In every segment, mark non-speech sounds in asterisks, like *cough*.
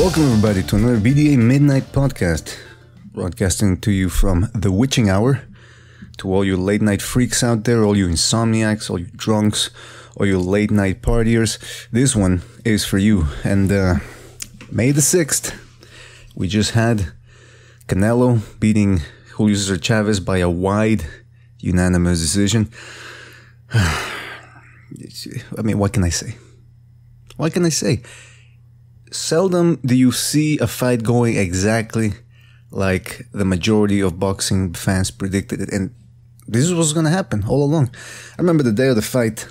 Welcome, everybody, to another BDA Midnight podcast, broadcasting to you from the witching hour. To all you late night freaks out there, all you insomniacs, all you drunks, all you late night partiers, this one is for you. And uh, May the 6th, we just had Canelo beating Julio Cesar Chavez by a wide, unanimous decision. *sighs* I mean, what can I say? What can I say? Seldom do you see a fight going exactly like the majority of boxing fans predicted it. And this is what's going to happen all along. I remember the day of the fight,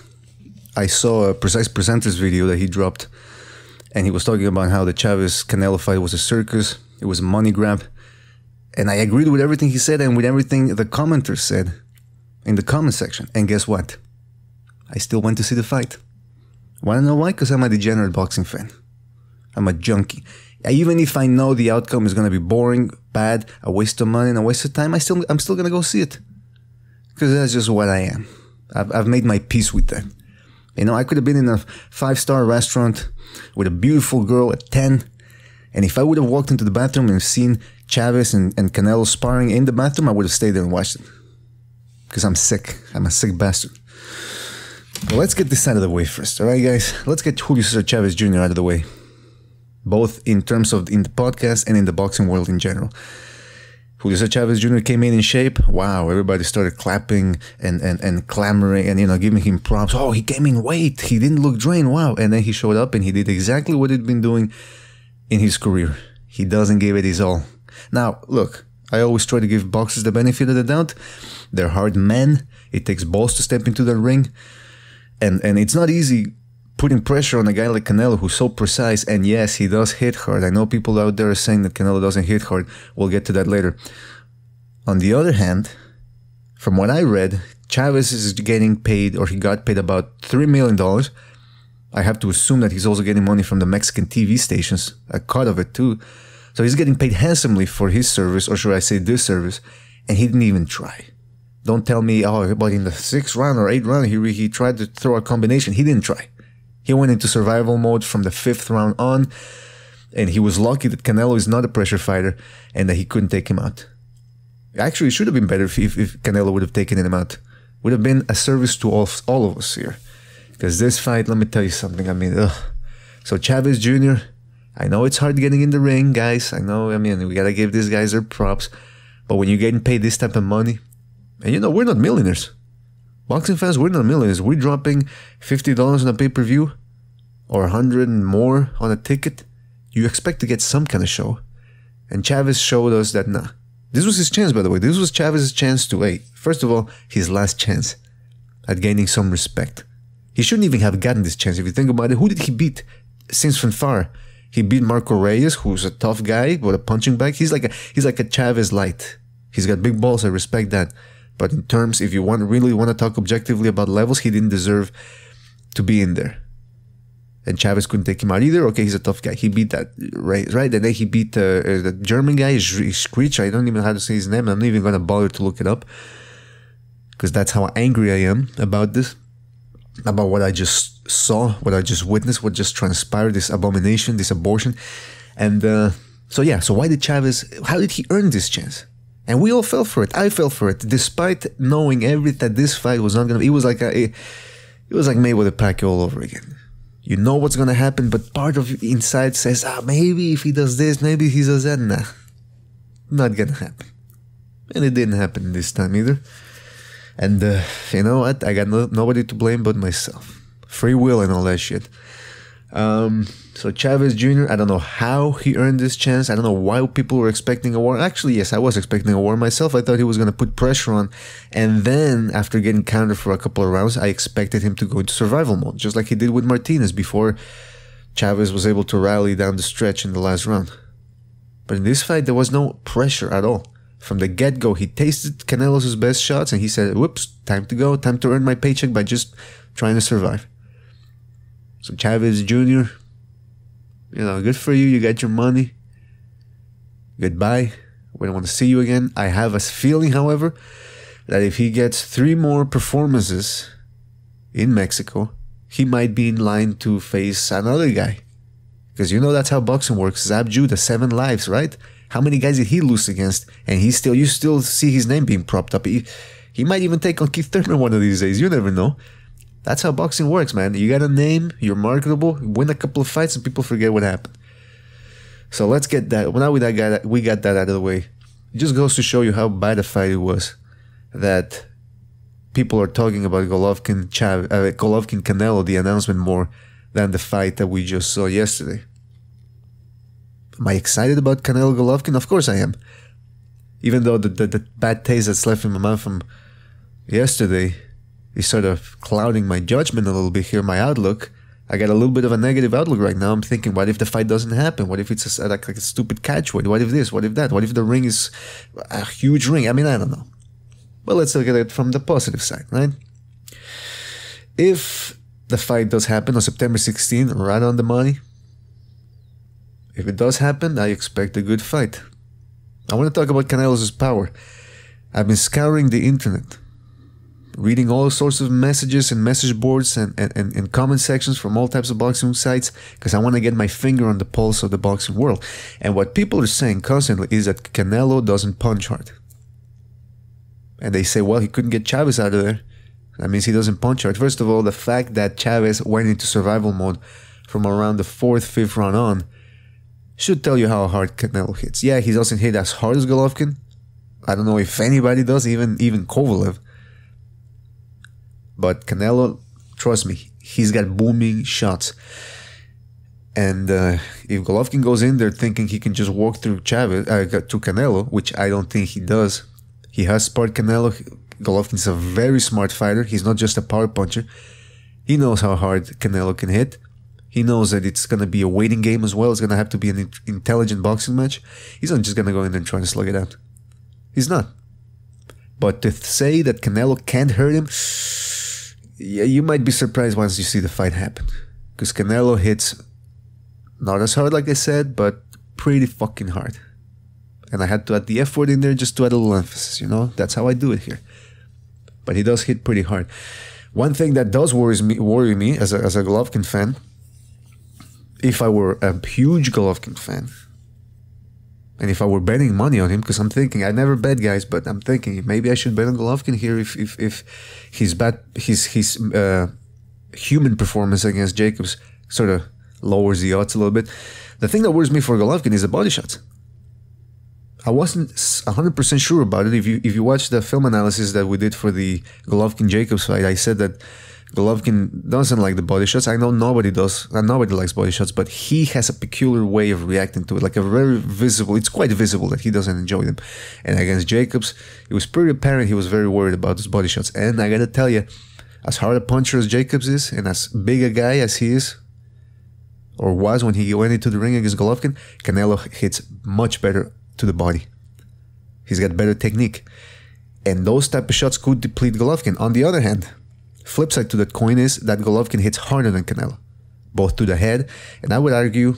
I saw a Precise Presenters video that he dropped, and he was talking about how the Chavez Canelo fight was a circus, it was a money grab. And I agreed with everything he said and with everything the commenters said in the comment section. And guess what? I still went to see the fight. Want to know why? Because I'm a degenerate boxing fan. I'm a junkie. Even if I know the outcome is gonna be boring, bad, a waste of money and a waste of time, I still I'm still gonna go see it because that's just what I am. I've, I've made my peace with that. You know, I could have been in a five star restaurant with a beautiful girl at ten, and if I would have walked into the bathroom and seen Chavez and, and Canelo sparring in the bathroom, I would have stayed there and watched it because I'm sick. I'm a sick bastard. Well, let's get this out of the way first, all right, guys. Let's get Julio Cesar Chavez Jr. out of the way both in terms of in the podcast and in the boxing world in general. Julio Chavez Jr. came in in shape. Wow, everybody started clapping and, and, and clamoring and, you know, giving him props. Oh, he came in weight. He didn't look drained. Wow. And then he showed up and he did exactly what he'd been doing in his career. He doesn't give it his all. Now, look, I always try to give boxers the benefit of the doubt. They're hard men. It takes balls to step into the ring. And, and it's not easy putting pressure on a guy like Canelo who's so precise. And yes, he does hit hard. I know people out there are saying that Canelo doesn't hit hard. We'll get to that later. On the other hand, from what I read, Chavez is getting paid, or he got paid about $3 million. I have to assume that he's also getting money from the Mexican TV stations, a cut of it too. So he's getting paid handsomely for his service, or should I say this service, and he didn't even try. Don't tell me, oh, but in the sixth round or eighth round, he, he tried to throw a combination. He didn't try. He went into survival mode from the fifth round on, and he was lucky that Canelo is not a pressure fighter and that he couldn't take him out. Actually, it should have been better if, if Canelo would have taken him out. Would have been a service to all, all of us here. Because this fight, let me tell you something. I mean, ugh. So Chavez Jr., I know it's hard getting in the ring, guys. I know, I mean, we gotta give these guys their props. But when you're getting paid this type of money, and you know, we're not millionaires. Boxing fans, we're not millionaires. We're dropping $50 on a pay per view or 100 and more on a ticket, you expect to get some kind of show. And Chavez showed us that nah. This was his chance, by the way. This was Chavez's chance to, hey, first of all, his last chance at gaining some respect. He shouldn't even have gotten this chance. If you think about it, who did he beat since from far? He beat Marco Reyes, who's a tough guy with a punching bag. He's like a he's like a Chavez light. He's got big balls. I respect that. But in terms, if you want really want to talk objectively about levels, he didn't deserve to be in there and Chavez couldn't take him out either. Okay, he's a tough guy. He beat that right, right. And then he beat uh, uh, the German guy, Screech. I don't even know how to say his name. I'm not even gonna bother to look it up because that's how angry I am about this, about what I just saw, what I just witnessed, what just transpired, this abomination, this abortion, and uh, so yeah. So why did Chavez? How did he earn this chance? And we all fell for it. I fell for it, despite knowing every that this fight was not gonna. It was like a, it was like Mayweather Pacquiao all over again you know what's gonna happen, but part of inside says, ah, maybe if he does this, maybe he does that. Nah, not gonna happen. And it didn't happen this time either. And uh, you know what? I got no, nobody to blame but myself. Free will and all that shit. Um, so Chavez Jr., I don't know how he earned this chance. I don't know why people were expecting a war. Actually, yes, I was expecting a war myself. I thought he was going to put pressure on. And then, after getting countered for a couple of rounds, I expected him to go into survival mode, just like he did with Martinez before Chavez was able to rally down the stretch in the last round. But in this fight, there was no pressure at all. From the get go, he tasted Canelo's best shots and he said, Whoops, time to go, time to earn my paycheck by just trying to survive. So Chavez Jr., you know, good for you. You got your money. Goodbye. We don't want to see you again. I have a feeling, however, that if he gets three more performances in Mexico, he might be in line to face another guy. Because you know that's how boxing works. Zab Judah, seven lives, right? How many guys did he lose against? And he still, you still see his name being propped up. He, he might even take on Keith Thurman one of these days. You never know. That's how boxing works, man. You got a name, you're marketable, win a couple of fights, and people forget what happened. So let's get that. Well, now we got we got that out of the way. It just goes to show you how bad a fight it was. That people are talking about Golovkin, Chav, uh, Golovkin Canelo, the announcement more than the fight that we just saw yesterday. Am I excited about Canelo Golovkin? Of course I am. Even though the, the, the bad taste that's left in my mouth from yesterday is sort of clouding my judgment a little bit here, my outlook. I got a little bit of a negative outlook right now. I'm thinking, what if the fight doesn't happen? What if it's a, like, like a stupid catchweight? What if this? What if that? What if the ring is a huge ring? I mean, I don't know. But let's look at it from the positive side, right? If the fight does happen on September 16, right on the money, if it does happen, I expect a good fight. I want to talk about Canelo's power. I've been scouring the internet, reading all sorts of messages and message boards and, and, and, comment sections from all types of boxing sites because I want to get my finger on the pulse of the boxing world. And what people are saying constantly is that Canelo doesn't punch hard. And they say, well, he couldn't get Chavez out of there. That means he doesn't punch hard. First of all, the fact that Chavez went into survival mode from around the fourth, fifth round on should tell you how hard Canelo hits. Yeah, he doesn't hit as hard as Golovkin. I don't know if anybody does, even even Kovalev. But Canelo, trust me, he's got booming shots. And uh, if Golovkin goes in there thinking he can just walk through Chavez uh, to Canelo, which I don't think he does, he has sparred Canelo. Golovkin's a very smart fighter. He's not just a power puncher. He knows how hard Canelo can hit. He knows that it's going to be a waiting game as well. It's going to have to be an intelligent boxing match. He's not just going to go in there and try to slug it out. He's not. But to say that Canelo can't hurt him, yeah, you might be surprised once you see the fight happen. Because Canelo hits not as hard, like I said, but pretty fucking hard. And I had to add the F word in there just to add a little emphasis, you know? That's how I do it here. But he does hit pretty hard. One thing that does worries me, worry me as a, as a Golovkin fan if I were a huge Golovkin fan, and if I were betting money on him, because I'm thinking I never bet guys, but I'm thinking maybe I should bet on Golovkin here if if, if his bat his his uh, human performance against Jacobs sort of lowers the odds a little bit. The thing that worries me for Golovkin is the body shots. I wasn't 100% sure about it. If you if you watch the film analysis that we did for the Golovkin Jacobs fight, I said that Golovkin doesn't like the body shots. I know nobody does, and nobody likes body shots, but he has a peculiar way of reacting to it, like a very visible. It's quite visible that he doesn't enjoy them. And against Jacobs, it was pretty apparent he was very worried about those body shots. And I gotta tell you, as hard a puncher as Jacobs is, and as big a guy as he is, or was when he went into the ring against Golovkin, Canelo hits much better to the body. He's got better technique. And those type of shots could deplete Golovkin. On the other hand, Flip side to that coin is that Golovkin hits harder than Canelo, both to the head, and I would argue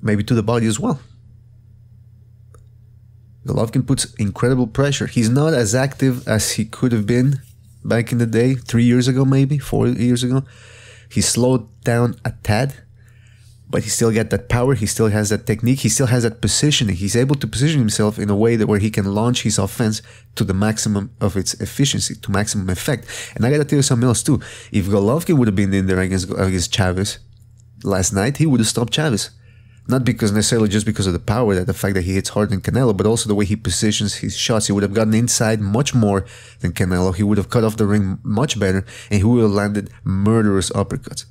maybe to the body as well. Golovkin puts incredible pressure. He's not as active as he could have been back in the day, three years ago, maybe four years ago. He slowed down a tad, but he still got that power. He still has that technique. He still has that positioning. He's able to position himself in a way that where he can launch his offense to the maximum of its efficiency, to maximum effect. And I gotta tell you something else too. If Golovkin would have been in there against against Chavez last night, he would have stopped Chavez. Not because necessarily just because of the power, that the fact that he hits harder than Canelo, but also the way he positions his shots. He would have gotten inside much more than Canelo. He would have cut off the ring much better, and he would have landed murderous uppercuts.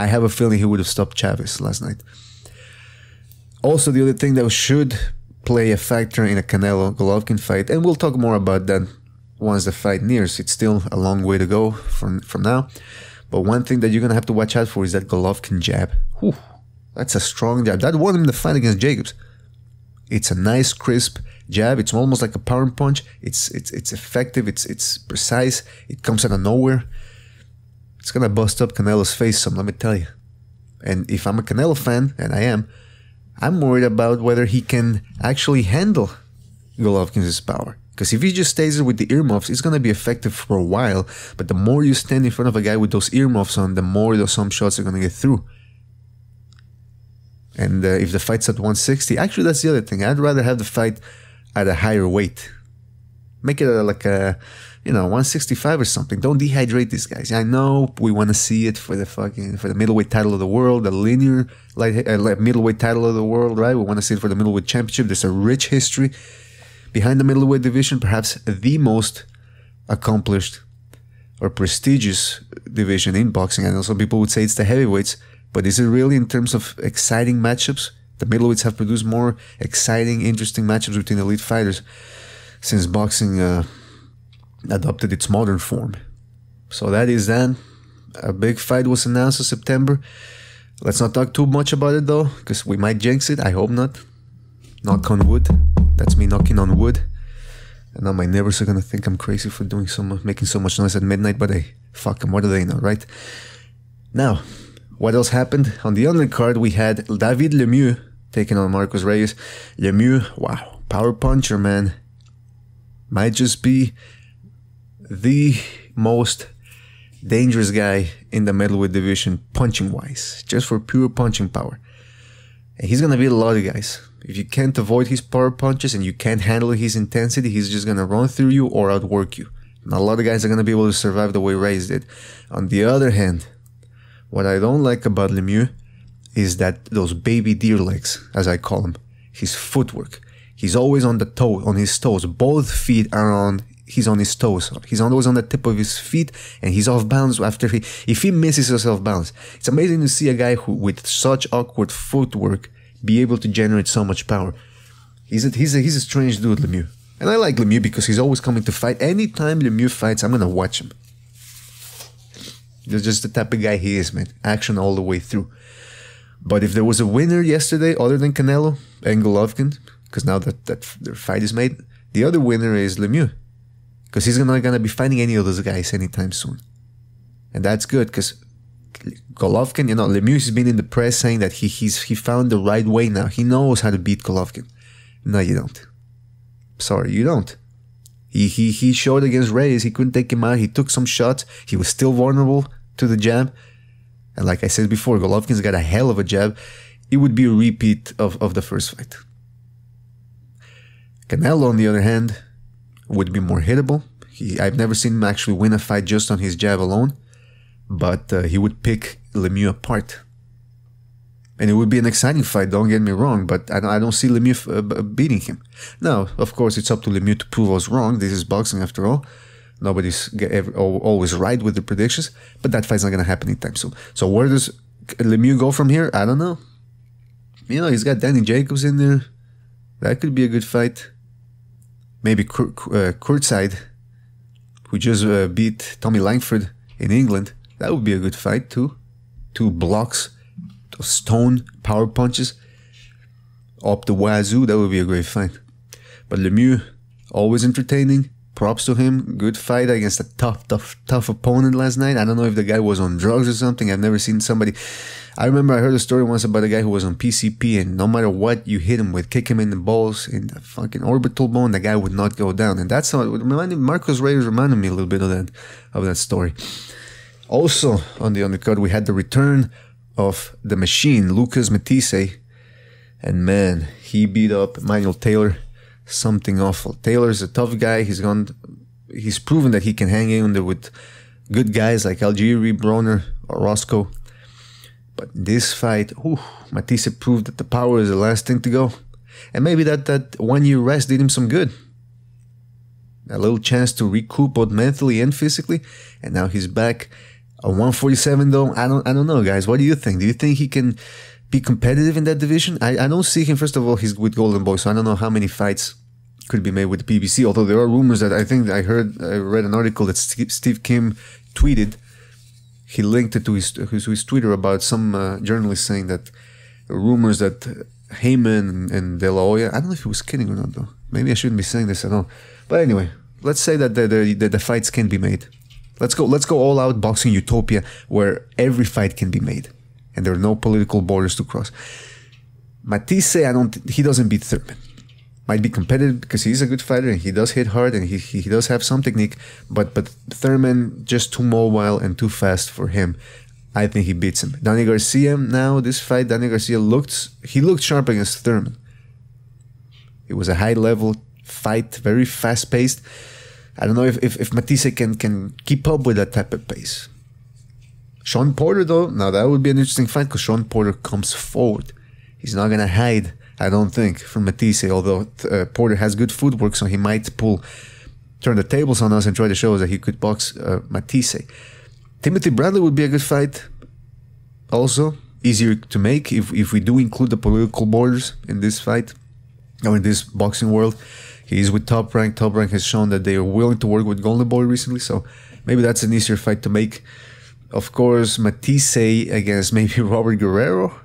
I have a feeling he would have stopped Chavez last night. Also, the other thing that should play a factor in a Canelo Golovkin fight, and we'll talk more about that once the fight nears. It's still a long way to go from from now. But one thing that you're gonna have to watch out for is that Golovkin jab. Whew, that's a strong jab. That won him the fight against Jacobs. It's a nice, crisp jab. It's almost like a power punch. It's it's it's effective. It's it's precise. It comes out of nowhere it's gonna bust up Canelo's face some, let me tell you. And if I'm a Canelo fan, and I am, I'm worried about whether he can actually handle Golovkin's power. Because if he just stays with the earmuffs, it's gonna be effective for a while. But the more you stand in front of a guy with those earmuffs on, the more those some shots are gonna get through. And uh, if the fight's at 160, actually, that's the other thing. I'd rather have the fight at a higher weight. Make it a, like a, you know, 165 or something. Don't dehydrate these guys. I know we want to see it for the fucking for the middleweight title of the world, the linear light uh, middleweight title of the world, right? We want to see it for the middleweight championship. There's a rich history behind the middleweight division, perhaps the most accomplished or prestigious division in boxing. I know some people would say it's the heavyweights, but is it really in terms of exciting matchups? The middleweights have produced more exciting, interesting matchups between elite fighters since boxing uh, adopted its modern form. So that is then. A big fight was announced in September. Let's not talk too much about it though, because we might jinx it. I hope not. Knock on wood. That's me knocking on wood. And now my neighbors are gonna think I'm crazy for doing so much, making so much noise at midnight. But hey, fuck them. What do they know, right? Now, what else happened on the undercard? We had David Lemieux taking on Marcos Reyes. Lemieux, wow, power puncher, man might just be the most dangerous guy in the middleweight division punching wise, just for pure punching power. And he's gonna beat a lot of guys. If you can't avoid his power punches and you can't handle his intensity, he's just gonna run through you or outwork you. Not a lot of guys are gonna be able to survive the way Reyes did. On the other hand, what I don't like about Lemieux is that those baby deer legs, as I call them, his footwork. He's always on the toe, on his toes. Both feet are on. He's on his toes. He's always on the tip of his feet, and he's off balance after he. If he misses, he's off balance. It's amazing to see a guy who, with such awkward footwork, be able to generate so much power. He's a, he's a, he's a strange dude, Lemieux. And I like Lemieux because he's always coming to fight. Anytime Lemieux fights, I'm gonna watch him. He's just the type of guy he is, man. Action all the way through. But if there was a winner yesterday other than Canelo and Golovkin, because now that, that their fight is made, the other winner is Lemieux. Because he's not going to be fighting any of those guys anytime soon. And that's good because Golovkin, you know, Lemieux has been in the press saying that he he's he found the right way now. He knows how to beat Golovkin. No, you don't. Sorry, you don't. He he he showed against Reyes. He couldn't take him out. He took some shots. He was still vulnerable to the jab. And like I said before, Golovkin's got a hell of a jab. It would be a repeat of, of the first fight. Canelo, on the other hand, would be more hittable. He, I've never seen him actually win a fight just on his jab alone, but uh, he would pick Lemieux apart. And it would be an exciting fight, don't get me wrong, but I don't, I don't see Lemieux uh, beating him. Now, of course, it's up to Lemieux to prove us wrong. This is boxing after all. Nobody's always right with the predictions, but that fight's not going to happen anytime soon. So where does Lemieux go from here? I don't know. You know, he's got Danny Jacobs in there. That could be a good fight maybe Kur- uh, who just uh, beat Tommy Langford in England. That would be a good fight too. Two blocks, of stone power punches up the wazoo. That would be a great fight. But Lemieux, always entertaining. Props to him. Good fight against a tough, tough, tough opponent last night. I don't know if the guy was on drugs or something. I've never seen somebody I remember I heard a story once about a guy who was on PCP, and no matter what you hit him with, kick him in the balls, in the fucking orbital bone, the guy would not go down. And that's how it reminded Marcos Reyes reminded me a little bit of that of that story. Also on the undercard, we had the return of the machine, Lucas Matthysse, and man, he beat up Emmanuel Taylor, something awful. Taylor's a tough guy. He's gone. He's proven that he can hang in there with good guys like Algieri, Broner, or Orozco. But this fight, whew, Matthysse proved that the power is the last thing to go. And maybe that, that one year rest did him some good. A little chance to recoup both mentally and physically. And now he's back. A 147 though, I don't I don't know guys. What do you think? Do you think he can be competitive in that division? I, I don't see him first of all he's with Golden Boy, so I don't know how many fights could be made with the PBC. Although there are rumors that I think I heard I read an article that Steve Kim tweeted he linked it to his, to his Twitter about some uh, journalist saying that rumors that Haymon and De La Hoya, I don't know if he was kidding or not though. Maybe I shouldn't be saying this at all. But anyway, let's say that the, the, the fights can be made. Let's go, let's go all out boxing utopia where every fight can be made and there are no political borders to cross. Matthysse, I don't, he doesn't beat Thurman might be competitive because he's a good fighter and he does hit hard and he, he, he does have some technique, but but Thurman just too mobile and too fast for him. I think he beats him. Danny Garcia now this fight, Danny Garcia looked he looked sharp against Thurman. It was a high level fight, very fast paced. I don't know if, if, if Matthysse can can keep up with that type of pace. Sean Porter though, now that would be an interesting fight because Sean Porter comes forward. He's not gonna hide, I don't think, from Matthysse. Although uh, Porter has good footwork, so he might pull, turn the tables on us and try to show us that he could box uh, Matthysse. Timothy Bradley would be a good fight. Also, easier to make if, if we do include the political borders in this fight or in this boxing world. He's with Top Rank. Top Rank has shown that they are willing to work with Golden Boy recently, so maybe that's an easier fight to make. Of course, Matthysse against maybe *laughs* Robert Guerrero,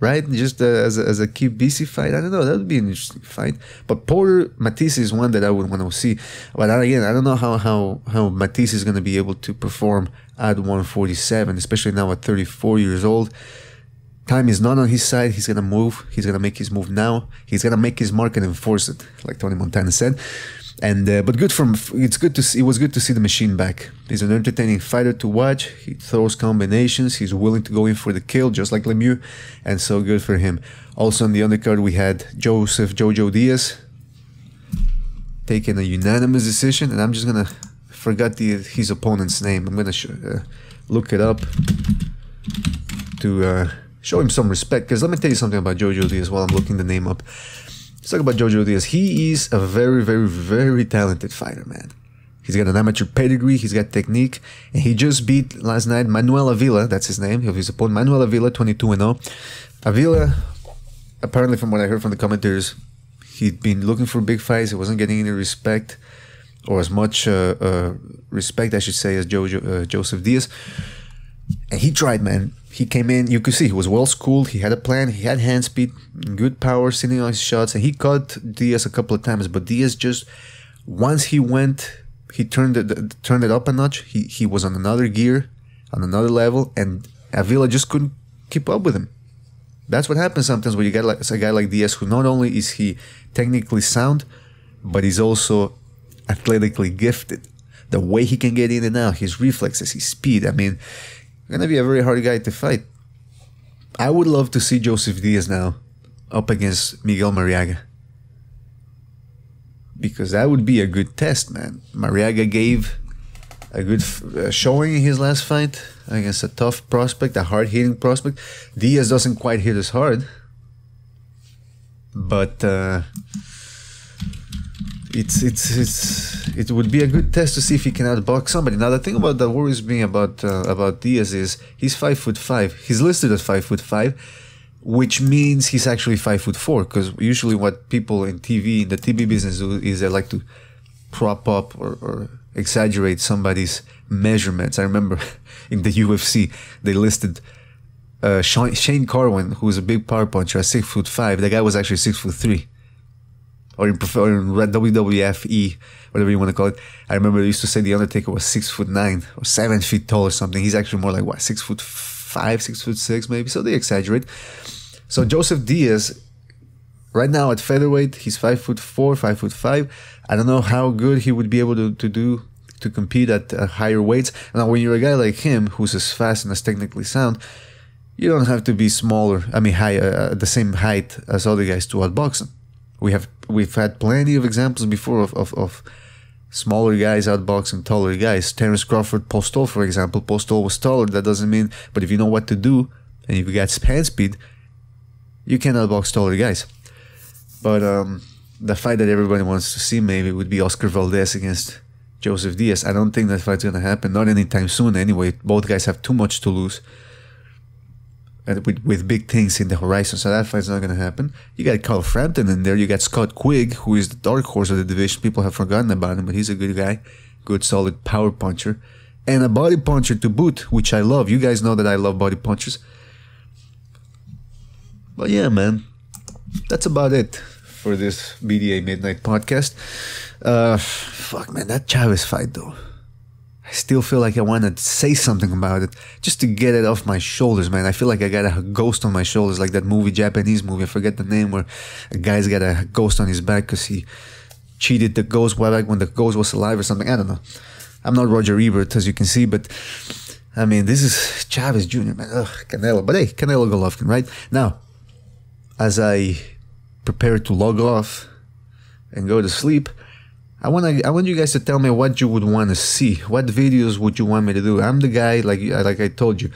right? Just uh, as, a, as a fight. I don't know. That would be an interesting fight. But Porter Matthysse is one that I would want to see. But again, I don't know how how how Matthysse is going to be able to perform at 147, especially now at 34 years old. Time is not on his side. He's gonna move. He's gonna make his move now. He's gonna make his mark and enforce it, like Tony Montana said. And uh, but good from it's good to see. It was good to see the machine back. He's an entertaining fighter to watch. He throws combinations. He's willing to go in for the kill, just like Lemieux, and so good for him. Also on the undercard we had Joseph Jojo Diaz taking a unanimous decision, and I'm just gonna forgot the his opponent's name. I'm gonna uh, look it up to. Uh, show him some respect. Because let me tell you something about Jojo Diaz while I'm looking the name up. Let's talk about Jojo Diaz. He is a very, very, very talented fighter, man. He's got an amateur pedigree, he's got technique, and he just beat last night Manuel Avila, that's his name, his opponent, Manuel Avila, 22 0. Avila, apparently, from what I heard from the commentators, he'd been looking for big fights, he wasn't getting any respect, or as much uh, uh, respect, I should say, as Jojo, uh, Joseph Diaz. And he tried, man he came in, you could see he was well schooled, he had a plan, he had hand speed, good power, sitting on his shots, and he caught Diaz a couple of times. But Diaz just once he went, he turned it turned it up a notch. He he was on another gear, on another level, and Avila just couldn't keep up with him. That's what happens sometimes when you get like a guy like Diaz, who not only is he technically sound, but he's also athletically gifted. The way he can get in and out, his reflexes, his speed. I mean, gonna be a very hard guy to fight. I would love to see Joseph Diaz now up against Miguel Marriaga. Because that would be a good test, man. Marriaga gave a good uh, showing in his last fight against a tough prospect, a hard hitting prospect. Diaz doesn't quite hit as hard. But uh, it's it's it's it would be a good test to see if he can outbox somebody. Now the thing about that worries me about uh, about Diaz is he's five foot five. He's listed as five foot five, which means he's actually five foot four. Because usually what people in TV in the TV business do is they like to prop up or, or exaggerate somebody's measurements. I remember *laughs* in the UFC they listed uh, Shane Carwin, who was a big power puncher, at six foot five. The guy was actually six foot three or in, or in WWFE, whatever you want to call it. I remember they used to say the Undertaker was six foot nine or seven feet tall or something. He's actually more like what six foot five, six foot six maybe. So they exaggerate. So Joseph Diaz, right now at featherweight, he's five foot four, five foot five. I don't know how good he would be able to, to do to compete at uh, higher weights. Now, when you're a guy like him who's as fast and as technically sound, you don't have to be smaller. I mean, high, uh, the same height as other guys to outbox him. We have we've had plenty of examples before of, of, of smaller guys outboxing taller guys. Terence Crawford, Postol, for example. Postol was taller. That doesn't mean, but if you know what to do and if you got hand speed, you can outbox taller guys. But um, the fight that everybody wants to see maybe would be Oscar Valdez against Joseph Diaz. I don't think that fight's gonna happen. Not anytime soon. Anyway, both guys have too much to lose and with, with big things in the horizon. So that fight's not going to happen. You got Carl Frampton in there. You got Scott Quigg, who is the dark horse of the division. People have forgotten about him, but he's a good guy, good solid power puncher, and a body puncher to boot, which I love. You guys know that I love body punchers. But yeah, man, that's about it for this BDA Midnight podcast. Uh, fuck, man, that Chavez fight though. I still feel like I want to say something about it just to get it off my shoulders, man. I feel like I got a ghost on my shoulders, like that movie, Japanese movie. I forget the name, where a guy's got a ghost on his back because he cheated the ghost back when the ghost was alive or something. I don't know. I'm not Roger Ebert, as you can see, but I mean, this is Chavez Jr., man. Ugh, Canelo. But hey, Canelo Golovkin, right? Now, as I prepare to log off and go to sleep, I want to, I want you guys to tell me what you would want to see. What videos would you want me to do? I'm the guy, like like I told you,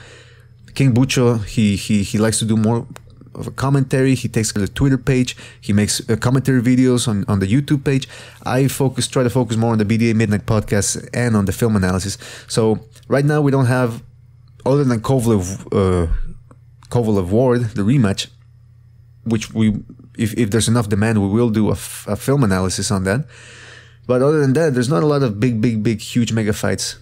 King Bucho. He he he likes to do more of a commentary. He takes the Twitter page. He makes uh, commentary videos on, on the YouTube page. I focus, try to focus more on the BDA Midnight podcast and on the film analysis. So right now we don't have, other than Kovalev, uh, Kovalev Ward, the rematch, which we, if, if there's enough demand, we will do a, film analysis on that. But other than that, there's not a lot of big, big, big, huge mega fights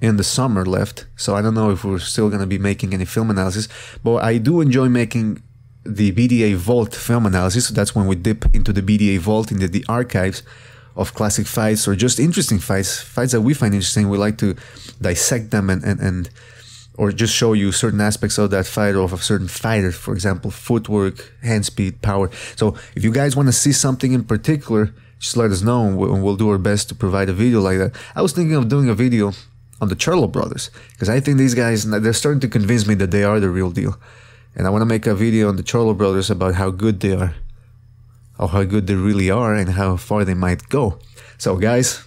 in the summer left. So I don't know if we're still going to be making any film analysis. But I do enjoy making the BDA Vault film analysis. So that's when we dip into the BDA Vault, into the archives of classic fights or just interesting fights, fights that we find interesting. We like to dissect them and, and, and or just show you certain aspects of that fight or of a certain fighter, for example, footwork, hand speed, power. So if you guys want to see something in particular, just let us know and we'll do our best to provide a video like that. I was thinking of doing a video on the Charlo brothers because I think these guys they're starting to convince me that they are the real deal, and I want to make a video on the Charlo brothers about how good they are, or how good they really are, and how far they might go. So guys,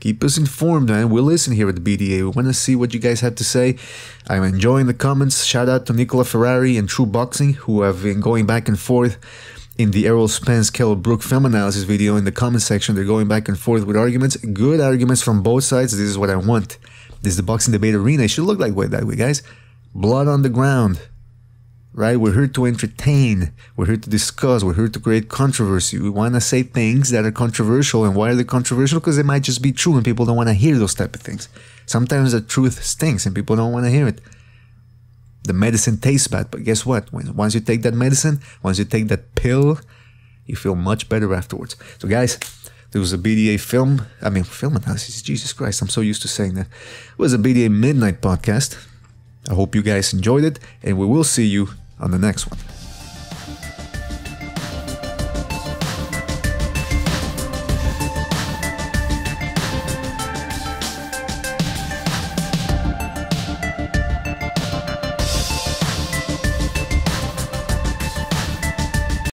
keep us informed, man. We'll listen here at the BDA. We want to see what you guys have to say. I'm enjoying the comments. Shout out to Nicola Ferrari and True Boxing who have been going back and forth in the Errol Spence Kell Brook film analysis video in the comment section. They're going back and forth with arguments, good arguments from both sides. This is what I want. This is the boxing debate arena. It should look like that way, guys. Blood on the ground. Right? We're here to entertain. We're here to discuss. We're here to create controversy. We want to say things that are controversial. And why are they controversial? Because they might just be true and people don't want to hear those type of things. Sometimes the truth stinks and people don't want to hear it the medicine tastes bad, but guess what? When, once you take that medicine, once you take that pill, you feel much better afterwards. So, guys, there was a BDA film. I mean, film analysis. Jesus Christ, I'm so used to saying that. It was a BDA Midnight podcast. I hope you guys enjoyed it, and we will see you on the next one.